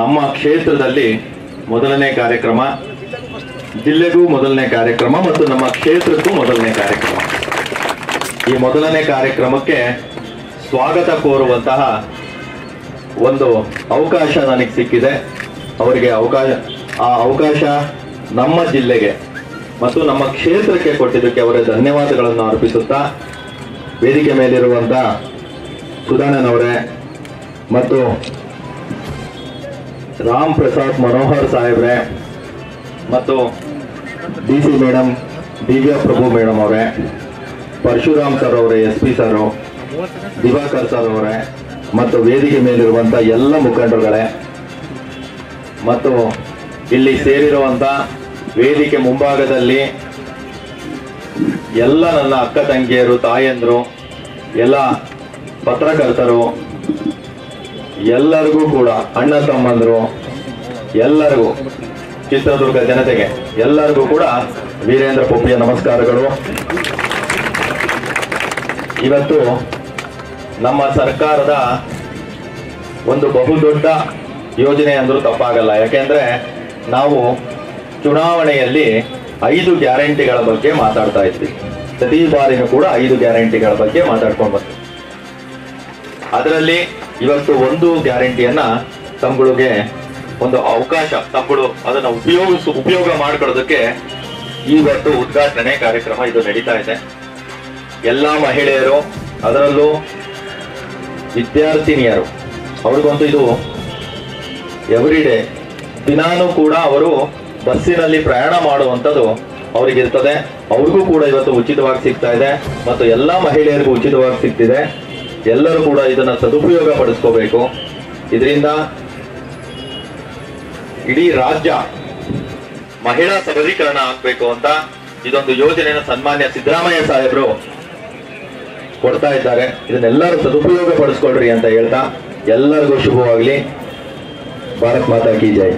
ನಮ್ಮ ಕ್ಷೇತ್ರದಲ್ಲಿ ಮೊದಲನೇ ಕಾರ್ಯಕ್ರಮ, ಜಿಲ್ಲೆಗೂ ಮೊದಲನೇ ಕಾರ್ಯಕ್ರಮ ಮತ್ತು ನಮ್ಮ ಕ್ಷೇತ್ರಕ್ಕೂ ಮೊದಲನೇ ಕಾರ್ಯಕ್ರಮ. ಈ ಮೊದಲನೇ ಕಾರ್ಯಕ್ರಮಕ್ಕೆ ಸ್ವಾಗತ ಕೋರುವಂತಹ ಒಂದು ಅವಕಾಶ ನನಗೆ ಸಿಕ್ಕಿದೆ. ಅವರಿಗೆ ಅವಕಾಶ, ಆ ಅವಕಾಶ ನಮ್ಮ ಜಿಲ್ಲೆಗೆ ಮತ್ತು ನಮ್ಮ ಕ್ಷೇತ್ರಕ್ಕೆ ಕೊಟ್ಟಿದ್ದಕ್ಕೆ ಅವರ ಧನ್ಯವಾದಗಳನ್ನು ಅರ್ಪಿಸುತ್ತಾ ವೇದಿಕೆ ಮೇಲಿರುವಂಥ ಸುಧಾನನವರೇ ಮತ್ತು ರಾಮ್ ಪ್ರಸಾದ್ ಮನೋಹರ್ ಸಾಹೇಬ್ರೆ ಮತ್ತು D C madam Divya Prabhu madam ಅವರೇ, ಪರಶುರಾಮ್ ಸರ್ ಅವರೇ, S P sir, Diwakar sir ಅವರೇ, ಮತ್ತು ವೇದಿಕೆ ಮೇಲಿರುವಂಥ ಎಲ್ಲ ಮುಖಂಡರುಗಳೇ, ಮತ್ತು ಇಲ್ಲಿ ಸೇರಿರುವಂಥ ವೇದಿಕೆ ಮುಂಭಾಗದಲ್ಲಿ ಎಲ್ಲ ನನ್ನ ಅಕ್ಕ ತಂಗಿಯರು, ತಾಯಂದರು, ಎಲ್ಲ ಪತ್ರಕರ್ತರು ಎಲ್ಲರಿಗೂ ಕೂಡ ಅಣ್ಣ ತಮ್ಮಂದರು, ಎಲ್ಲರಿಗೂ ಚಿತ್ರದುರ್ಗ ಜನತೆಗೆ ಎಲ್ಲರಿಗೂ ಕೂಡ ವೀರೇಂದ್ರ ಪೊಪ್ಪಿಯ ನಮಸ್ಕಾರಗಳು. ಇವತ್ತು ನಮ್ಮ ಸರ್ಕಾರದ ಒಂದು ಬಹುದೊಡ್ಡ ಯೋಜನೆ ಅಂದರೂ ತಪ್ಪಾಗಲ್ಲ. ಯಾಕೆಂದರೆ ನಾವು ಚುನಾವಣೆಯಲ್ಲಿ ಐದು ಗ್ಯಾರಂಟಿಗಳ ಬಗ್ಗೆ ಮಾತಾಡ್ತಾ ಇದ್ವಿ. ಪ್ರತಿ ಬಾರಿನೂ ಕೂಡ ಐದು ಗ್ಯಾರಂಟಿಗಳ ಬಗ್ಗೆ ಮಾತಾಡ್ಕೊಂಡು ಬಂದ್ವಿ. ಅದರಲ್ಲಿ ಇವತ್ತು ಒಂದು ಗ್ಯಾರಂಟಿಯನ್ನ ತಮ್ಗಳಿಗೆ ಒಂದು ಅವಕಾಶ, ತಮ್ಗಳು ಅದನ್ನ ಉಪಯೋಗಿಸ, ಉಪಯೋಗ ಮಾಡ್ಕೊಳ್ಳೋದಕ್ಕೆ ಇವತ್ತು ಉದ್ಘಾಟನೆ ಕಾರ್ಯಕ್ರಮ ಇದು ನಡೀತಾ ಇದೆ. ಎಲ್ಲ ಮಹಿಳೆಯರು, ಅದರಲ್ಲೂ ವಿದ್ಯಾರ್ಥಿನಿಯರು ಅವ್ರಿಗಂತೂ ಇದು ಎವ್ರಿ ಡೇ ದಿನಾನೂ ಕೂಡ ಅವರು ಬಸ್ಸಿನಲ್ಲಿ ಪ್ರಯಾಣ ಮಾಡುವಂಥದ್ದು ಅವರಿಗಿರ್ತದೆ. ಅವ್ರಿಗೂ ಕೂಡ ಇವತ್ತು ಉಚಿತವಾಗಿ ಸಿಗ್ತಾ ಇದೆ. ಮತ್ತು ಎಲ್ಲ ಮಹಿಳೆಯರಿಗೂ ಉಚಿತವಾಗಿ ಸಿಗ್ತಿದೆ. ಎಲ್ಲರೂ ಕೂಡ ಇದನ್ನ ಸದುಪಯೋಗ ಪಡಿಸ್ಕೋಬೇಕು. ಇದರಿಂದ ಇಡೀ ರಾಜ್ಯ ಮಹಿಳಾ ಸಬಲೀಕರಣ ಆಗ್ಬೇಕು ಅಂತ ಇದೊಂದು ಯೋಜನೆಯನ್ನು ಸನ್ಮಾನ್ಯ ಸಿದ್ದರಾಮಯ್ಯ ಸಾಹೇಬರು ಕೊಡ್ತಾ ಇದ್ದಾರೆ. ಇದನ್ನೆಲ್ಲರೂ ಸದುಪಯೋಗ ಪಡಿಸ್ಕೊಳ್ರಿ ಅಂತ ಹೇಳ್ತಾ ಎಲ್ಲರಿಗೂ ಶುಭವಾಗ್ಲಿ. ಭಾರತ್ ಮಾತಾ ಕಿ ಜೈ.